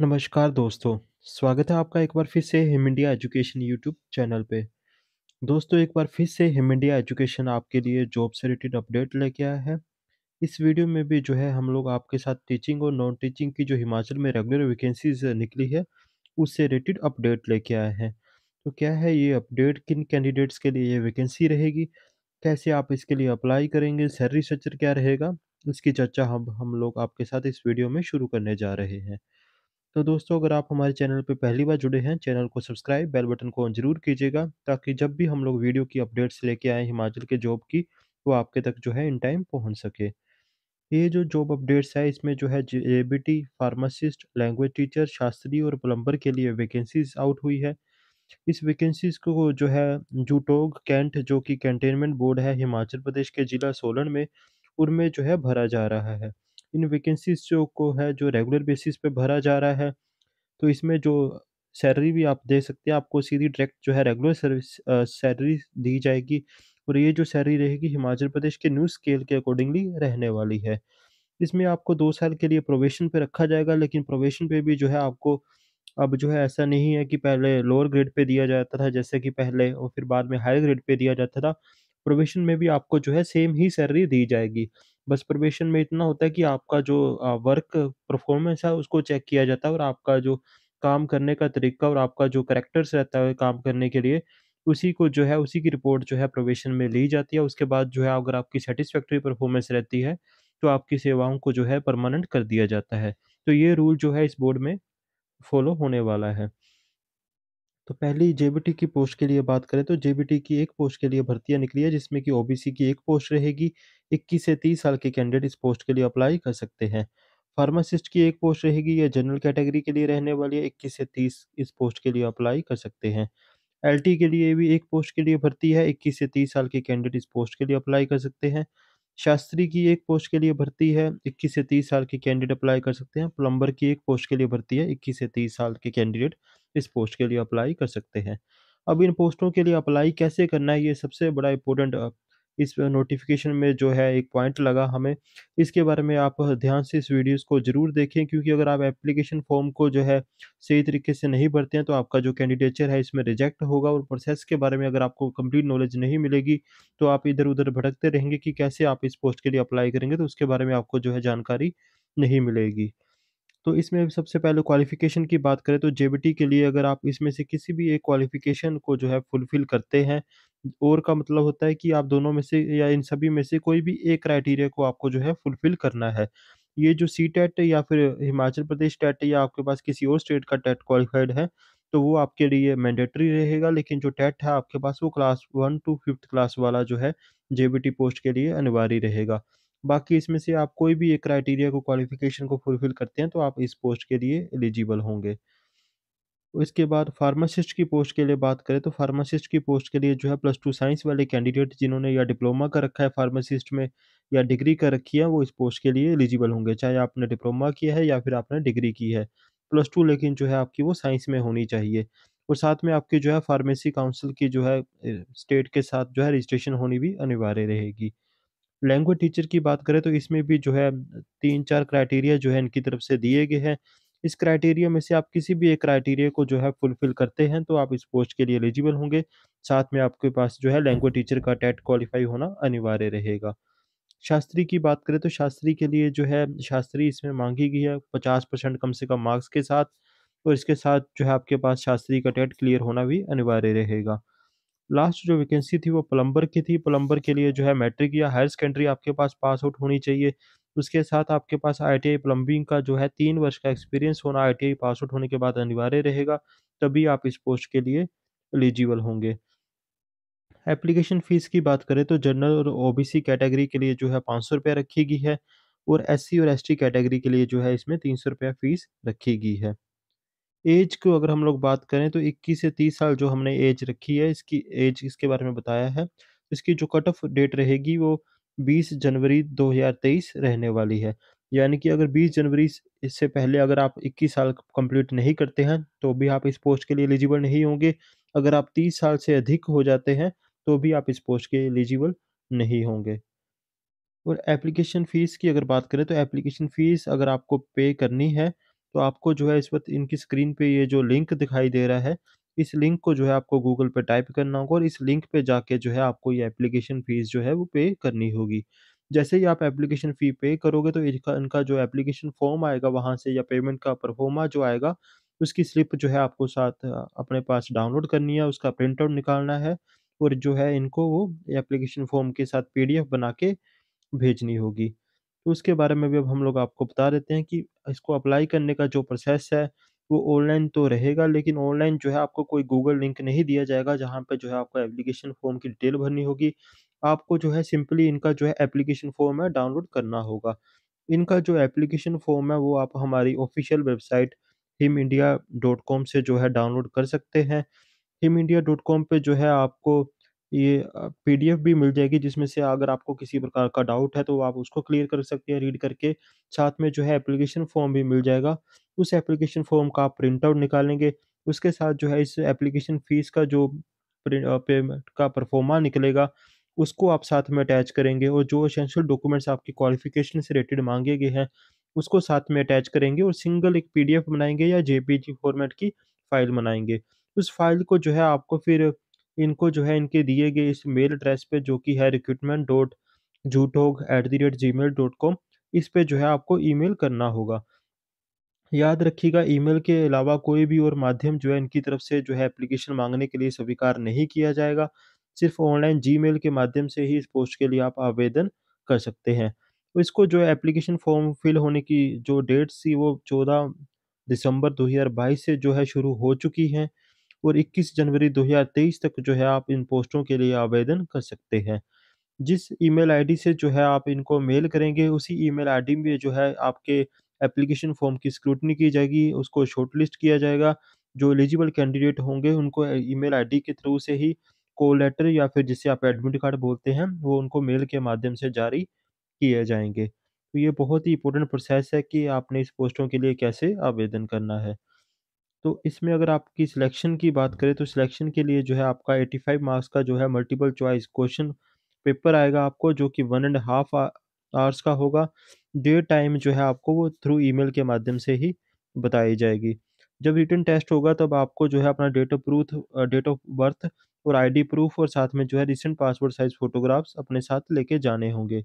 नमस्कार दोस्तों, स्वागत है आपका एक बार फिर से Him India Education YouTube channel पे। दोस्तों एक बार फिर से हिम इंडिया एजुकेशन आपके लिए जॉब से रिलेटेड अपडेट लेके आया है। इस वीडियो में भी जो है हम लोग आपके साथ टीचिंग और नॉन टीचिंग की जो हिमाचल में रेगुलर वैकेंसीज़ निकली है, उससे रिलेटेड अपडेट लेके आए हैं। तो क्या है ये अपडेट किन कैंडिडेट्स के लिए ये वैकेंसी रहेगी? कैसे आप इसके लिए अप्लाई करेंगे? सैलरी स्ट्रक्चर क्या रहेगा? इसकी चर्चा हम हम लोग आपके साथ इस वीडियो में शुरू करने जा रहे हैं। तो दोस्तों अगर आप हमारे चैनल पर पहली बार जुड़े हैं, चैनल को सब्सक्राइब, बेल बटन को ऑन ज़रूर कीजिएगा ताकि जब भी हम लोग वीडियो की अपडेट्स लेके आएँ हिमाचल के जॉब की, वो आपके तक जो है इन टाइम पहुँच सके। ये जो जॉब अपडेट्स है इसमें जो है जे फार्मासिस्ट, लैंग्वेज टीचर, शास्त्री और प्लम्बर के लिए वैकेंसीज़ आउट हुई है। इस वैकेंसीज़ को जो है जूटोग कैंट जो कि कैंटोनमेंट बोर्ड है हिमाचल प्रदेश के ज़िला सोलन में, उनमें जो है भरा जा रहा है। इन वैकेंसीज़ जो को है जो रेगुलर बेसिस पे भरा जा रहा है, तो इसमें जो सैलरी भी आप दे सकते हैं, आपको सीधी डायरेक्ट जो है रेगुलर सर्विस सैलरी दी जाएगी और ये जो सैलरी रहेगी हिमाचल प्रदेश के न्यू स्केल के अकॉर्डिंगली रहने वाली है। इसमें आपको दो साल के लिए प्रोवेशन पे रखा जाएगा लेकिन प्रोवेशन पे भी जो है आपको अब जो है ऐसा नहीं है कि पहले लोअर ग्रेड पे दिया जाता था जैसे कि पहले और फिर बाद में हायर ग्रेड पे दिया जाता था। प्रोवेशन में भी आपको जो है सेम ही सैलरी दी जाएगी। बस प्रोबेशन में इतना होता है कि आपका जो वर्क परफॉर्मेंस है उसको चेक किया जाता है और आपका जो काम करने का तरीका और आपका जो कैरेक्टर्स रहता है काम करने के लिए, उसी को जो है उसी की रिपोर्ट जो है प्रोबेशन में ली जाती है। उसके बाद जो है अगर आपकी सैटिस्फैक्टरी परफॉर्मेंस रहती है, तो आपकी सेवाओं को जो है परमानेंट कर दिया जाता है। तो ये रूल जो है इस बोर्ड में फ़ॉलो होने वाला है। तो पहली जेबीटी की पोस्ट के लिए बात करें तो जेबीटी की एक पोस्ट के लिए भर्तियाँ निकली है जिसमें कि ओबीसी की एक पोस्ट रहेगी। 21 से 30 साल के कैंडिडेट इस पोस्ट के लिए अप्लाई कर सकते हैं। फार्मासिस्ट की एक पोस्ट रहेगी, या जनरल कैटेगरी के लिए रहने वाली है, 21 से 30 इस पोस्ट के लिए अप्लाई कर सकते हैं। एलटी के लिए भी एक पोस्ट के लिए भर्ती है, 21 से 30 साल के कैंडिडेट इस पोस्ट के लिए अप्लाई कर सकते हैं। शास्त्री की एक पोस्ट के लिए भर्ती है, 21 से 30 साल के कैंडिडेट अप्लाई कर सकते हैं। प्लम्बर की एक पोस्ट के लिए भर्ती है, 21 से 30 साल के कैंडिडेट इस पोस्ट के लिए अप्लाई कर सकते हैं। अब इन पोस्टों के लिए अप्लाई कैसे करना है, ये सबसे बड़ा इम्पोर्टेंट इस नोटिफ़िकेशन में जो है एक पॉइंट लगा हमें, इसके बारे में आप ध्यान से इस वीडियोज़ को ज़रूर देखें क्योंकि अगर आप एप्लीकेशन फ़ॉर्म को जो है सही तरीके से नहीं भरते हैं, तो आपका जो कैंडिडेचर है इसमें रिजेक्ट होगा और प्रोसेस के बारे में अगर आपको कंप्लीट नॉलेज नहीं मिलेगी, तो आप इधर-उधर भटकते रहेंगे कि कैसे आप इस पोस्ट के लिए अप्लाई करेंगे, तो उसके बारे में आपको जो है जानकारी नहीं मिलेगी। तो इसमें सबसे पहले क्वालिफ़िकेशन की बात करें तो जेबीटी के लिए अगर आप इसमें से किसी भी एक क्वालिफ़िकेशन को जो है फुलफ़िल करते हैं और का मतलब होता है कि आप दोनों में से या इन सभी में से कोई भी एक क्राइटेरिया को आपको जो है फुलफ़िल करना है। ये जो सी टेट या फिर हिमाचल प्रदेश टेट या आपके पास किसी और स्टेट का टेट क्वालिफ़ाइड है, तो वो आपके लिए मैंडेटरी रहेगा लेकिन जो टेट है आपके पास वो class one two fifth class वाला जो है जेबीटी पोस्ट के लिए अनिवार्य रहेगा। बाकी इसमें से आप कोई भी एक क्राइटेरिया को क्वालिफ़िकेशन को फुलफ़िल करते हैं, तो आप इस पोस्ट के लिए एलिजिबल होंगे। इसके बाद फार्मासिस्ट की पोस्ट के लिए बात करें, तो फार्मासिस्ट की पोस्ट के लिए जो है प्लस टू साइंस वाले कैंडिडेट जिन्होंने या डिप्लोमा कर रखा है फार्मासिस्ट में या डिग्री कर रखी है, वो इस पोस्ट के लिए एलिजिबल होंगे। चाहे आपने डिप्लोमा किया है या फिर आपने डिग्री की है। प्लस टू लेकिन जो है आपकी वो साइंस में होनी चाहिए और साथ में आपकी जो है फार्मेसी काउंसिल की जो है स्टेट के साथ जो है रजिस्ट्रेशन होनी भी अनिवार्य रहेगी। लैंग्वेज टीचर की बात करें तो इसमें भी जो है 3-4 क्राइटेरिया जो है इनकी तरफ़ से दिए गए हैं। इस क्राइटेरिया में से आप किसी भी एक क्राइटेरिया को जो है फुलफ़िल करते हैं तो आप इस पोस्ट के लिए एलिजिबल होंगे। साथ में आपके पास जो है लैंग्वेज टीचर का टेट क्वालिफाई होना अनिवार्य रहेगा। शास्त्री की बात करें तो शास्त्री के लिए जो है, शास्त्री इसमें मांगी गई है 50% कम से कम मार्क्स के साथ और इसके साथ जो है आपके पास शास्त्री का टेट क्लियर होना भी अनिवार्य रहेगा। लास्ट जो वैकेंसी थी वो प्लम्बर की थी, प्लम्बर के लिए जो है मैट्रिक या हायर सेकेंडरी आपके पास पास आउट होनी चाहिए। उसके साथ आपके पास आईटीआई प्लम्बिंग का जो है तीन वर्ष का एक्सपीरियंस होना आईटीआई पास आउट होने के बाद अनिवार्य रहेगा, तभी आप इस पोस्ट के लिए एलिजिबल होंगे। एप्लीकेशन फ़ीस की बात करें तो जनरल और ओबीसी कैटेगरी के लिए जो है ₹500 रखी गई है और एससी और एसटी कैटेगरी के लिए जो है इसमें ₹300 फ़ीस रखी गई है। ऐज को अगर हम लोग बात करें तो 21 से 30 साल जो हमने एज रखी है, इसकी एज इसके बारे में बताया है। इसकी जो कट ऑफ़ डेट रहेगी वो 20 जनवरी 2023 रहने वाली है। यानी कि अगर 20 जनवरी इससे पहले अगर आप 21 साल कंप्लीट नहीं करते हैं, तो भी आप इस पोस्ट के लिए एलिजिबल नहीं होंगे। अगर आप 30 साल से अधिक हो जाते हैं, तो भी आप इस पोस्ट के एलिजिबल नहीं होंगे। और एप्लीकेशन फ़ीस की अगर बात करें तो एप्लीकेशन फ़ीस अगर आपको पे करनी है, तो आपको जो है इस वक़्त इनकी स्क्रीन पे ये जो लिंक दिखाई दे रहा है, इस लिंक को जो है आपको गूगल पे टाइप करना होगा और इस लिंक पे जाके जो है आपको ये एप्लीकेशन फ़ीस जो है वो पे करनी होगी। जैसे ही आप एप्लीकेशन फ़ी पे करोगे तो इनका इनका जो एप्लीकेशन फ़ॉर्म आएगा वहाँ से या पेमेंट का प्रोफ़ार्मा जो आएगा, उसकी स्लिप जो है आपको साथ अपने पास डाउनलोड करनी है, उसका प्रिंट आउट निकालना है और जो है इनको वो एप्लीकेशन फ़ॉर्म के साथ पीडीएफ बना के भेजनी होगी। तो उसके बारे में भी अब हम लोग आपको बता देते हैं कि इसको अप्लाई करने का जो प्रोसेस है, वो ऑनलाइन तो रहेगा लेकिन ऑनलाइन जो है आपको कोई गूगल लिंक नहीं दिया जाएगा जहाँ पर जो है आपको एप्लीकेशन फ़ॉर्म की डिटेल भरनी होगी। आपको जो है सिंपली इनका जो है एप्लीकेशन फ़ॉर्म है डाउनलोड करना होगा। इनका जो एप्लीकेशन फ़ॉर्म है वो आप हमारी official website Him India dot com से जो है डाउनलोड कर सकते हैं। हिम इंडिया डॉट कॉम पर जो है आपको ये पीडीएफ भी मिल जाएगी जिसमें से अगर आपको किसी प्रकार का डाउट है तो आप उसको क्लियर कर सकते हैं रीड करके। साथ में जो है एप्लीकेशन फ़ॉर्म भी मिल जाएगा। उस एप्लीकेशन फ़ॉर्म का आप प्रिंट आउट निकालेंगे। उसके साथ जो है इस एप्लीकेशन फ़ीस का जो पेमेंट का परफ़ॉर्मा निकलेगा, उसको आप साथ में अटैच करेंगे और जो एसेंशियल डॉक्यूमेंट्स आपकी क्वालिफ़िकेशन से रिलेटेड माँगे गए हैं, उसको साथ में अटैच करेंगे और सिंगल एक पीडीएफ बनाएँगे या जेपीजी फ़ॉर्मेट की फ़ाइल बनाएँगे। उस फ़ाइल को जो है आपको फिर इनको जो है इनके दिए गए इस मेल एड्रेस पे जो कि है recruitment dot Jutogh at the rate Gmail dot com इस पर जो है आपको ईमेल करना होगा। याद रखिएगा ईमेल के अलावा कोई भी और माध्यम जो है इनकी तरफ़ से जो है एप्लीकेशन मांगने के लिए स्वीकार नहीं किया जाएगा। सिर्फ़ ऑनलाइन जीमेल के माध्यम से ही इस पोस्ट के लिए आप आवेदन कर सकते हैं। इसको जो है एप्लीकेशन फ़ॉर्म फिल होने की जो डेट्स थी वो 14 दिसंबर 2022 से जो है शुरू हो चुकी हैं और 21 जनवरी 2023 तक जो है आप इन पोस्टों के लिए आवेदन कर सकते हैं। जिस ईमेल आईडी से जो है आप इनको मेल करेंगे, उसी ईमेल आईडी में जो है आपके एप्लीकेशन फ़ॉर्म की स्क्रूटनी की जाएगी, उसको शॉर्टलिस्ट किया जाएगा। जो एलिजिबल कैंडिडेट होंगे उनको ईमेल आईडी के थ्रू से ही कॉल लेटर या फिर जिसे आप एडमिट कार्ड बोलते हैं, वो उनको मेल के माध्यम से जारी किए जाएँगे तो ये बहुत ही इंपॉर्टेंट प्रोसेस है कि आपने इस पोस्टों के लिए कैसे आवेदन करना है। तो इसमें अगर आपकी सिलेक्शन की बात करें तो सिलेक्शन के लिए जो है आपका 85 मार्क्स का जो है मल्टीपल चॉइस क्वेश्चन पेपर आएगा आपको, जो कि वन एंड हाफ़ आवर्स का होगा। डे टाइम जो है आपको वो थ्रू ईमेल के माध्यम से ही बताई जाएगी। जब रिटर्न टेस्ट होगा, तब आपको जो है अपना date of proof date of birth और आईडी प्रूफ और साथ में जो है रिसेंट पासपोर्ट साइज़ फ़ोटोग्राफ्स अपने साथ लेके जाने होंगे।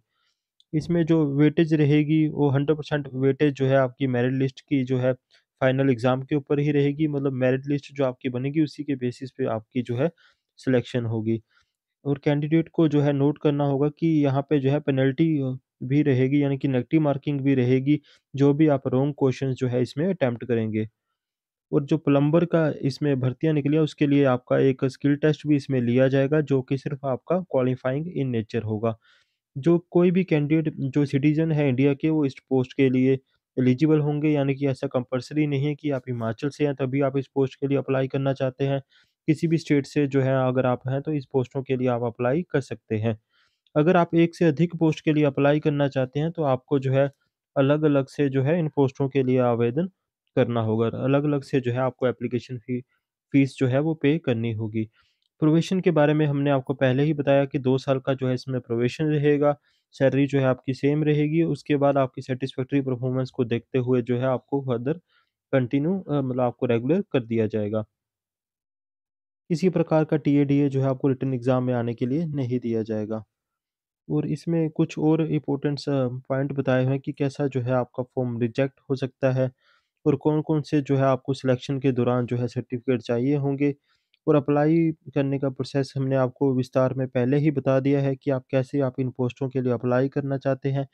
इसमें जो वेटेज रहेगी, वो 100% वेटेज जो है आपकी मेरिट लिस्ट की जो है फाइनल एग्ज़ाम के ऊपर ही रहेगी मतलब मेरिट लिस्ट जो आपकी बनेगी उसी के बेसिस पे आपकी जो है सिलेक्शन होगी। और कैंडिडेट को जो है नोट करना होगा कि यहाँ पे जो है पेनल्टी भी रहेगी यानी कि नेगेटिव मार्किंग भी रहेगी, जो भी आप रॉन्ग क्वेश्चन जो है इसमें अटैम्प्ट करेंगे। और जो प्लम्बर का इसमें भर्तियाँ निकली है उसके लिए आपका एक स्किल टेस्ट भी इसमें लिया जाएगा जो कि सिर्फ़ आपका क्वालिफ़ाइंग इन नेचर होगा। जो कोई भी कैंडिडेट जो सिटीज़न है इंडिया के वो इस पोस्ट के लिए एलिजिबल होंगे यानी कि ऐसा कंपल्सरी नहीं है कि आप हिमाचल से हैं तभी आप इस पोस्ट के लिए अप्लाई करना चाहते हैं। किसी भी स्टेट से जो है अगर आप हैं तो इस पोस्टों के लिए आप अप्लाई कर सकते हैं। अगर आप एक से अधिक पोस्ट के लिए अप्लाई करना चाहते हैं तो आपको जो है अलग-अलग से जो है इन पोस्टों के लिए आवेदन करना होगा। अलग-अलग से जो है आपको एप्लीकेशन फ़ी फ़ीस जो है वो पे करनी होगी। प्रोवेशन के बारे में हमने आपको पहले ही बताया कि दो साल का जो है इसमें प्रोवेशन रहेगा, सैलरी जो है आपकी सेम रहेगी, उसके बाद आपकी सैटिस्फैक्टरी परफॉर्मेंस को देखते हुए जो है आपको फर्दर कंटिन्यू मतलब आपको रेगुलर कर दिया जाएगा। किसी प्रकार का टीए-डीए जो है आपको रिटन एग्ज़ाम में आने के लिए नहीं दिया जाएगा। और इसमें कुछ और इम्पोर्टेंट पॉइंट बताए हुए हैं कि कैसा जो है आपका फ़ॉर्म रिजेक्ट हो सकता है और कौन-कौन से जो है आपको सिलेक्शन के दौरान जो है सर्टिफ़िकेट चाहिए होंगे और अप्लाई करने का प्रोसेस हमने आपको विस्तार में पहले ही बता दिया है कि आप कैसे आप इन पोस्टों के लिए अप्लाई करना चाहते हैं।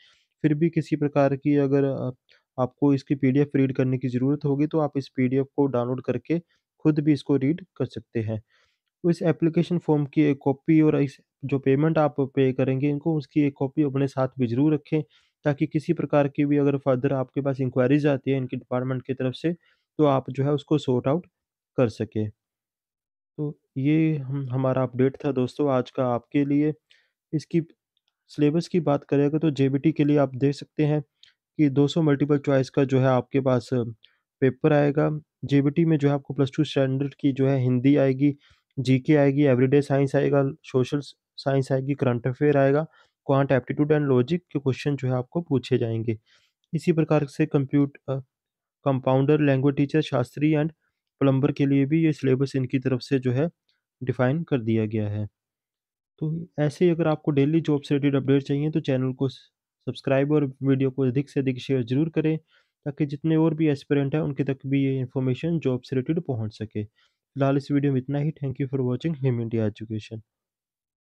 फिर भी किसी प्रकार की अगर आपको इसकी पीडीएफ रीड करने की ज़रूरत होगी तो आप इस पीडीएफ को डाउनलोड करके खुद भी इसको रीड कर सकते हैं। तो इस एप्लीकेशन फ़ॉर्म की एक कॉपी और इस जो पेमेंट आप पे करेंगे इनको उसकी एक कॉपी अपने साथ भी ज़रूर रखें, ताकि किसी प्रकार की भी अगर फ़र्दर आपके पास इंक्वायरीज़ आती है इनके डिपार्टमेंट की तरफ़ से, तो आप जो है उसको सॉर्ट आउट कर सकें। तो ये हम हमारा अपडेट था दोस्तों आज का आपके लिए। इसकी सिलेबस की बात करें अगर तो जेबीटी के लिए आप देख सकते हैं कि 200 मल्टीपल चॉइस का जो है आपके पास पेपर आएगा। जेबीटी में जो है आपको प्लस 2 स्टैंडर्ड की जो है हिंदी आएगी, जीके आएगी, एवरीडे साइंस आएगा, सोशल साइंस आएगी, करंट अफेयर आएगा, क्वांट एप्टीट्यूड एंड लॉजिक के क्वेश्चन जो है आपको पूछे जाएँगे। इसी प्रकार से compute compounder language teacher Shastri and plumber के लिए भी ये सिलेबस इनकी तरफ़ से जो है डिफ़ाइन कर दिया गया है। तो ऐसे ही अगर आपको डेली जॉब से रिलेटेड अपडेट चाहिए तो चैनल को सब्सक्राइब और वीडियो को अधिक से अधिक शेयर ज़रूर करें, ताकि जितने और भी एस्पिरेंट हैं उनके तक भी ये इन्फॉर्मेशन जॉब से रिलेटेड पहुँच सके। फ़िलहाल इस वीडियो में इतना ही। Thank you for watching. Him India Education.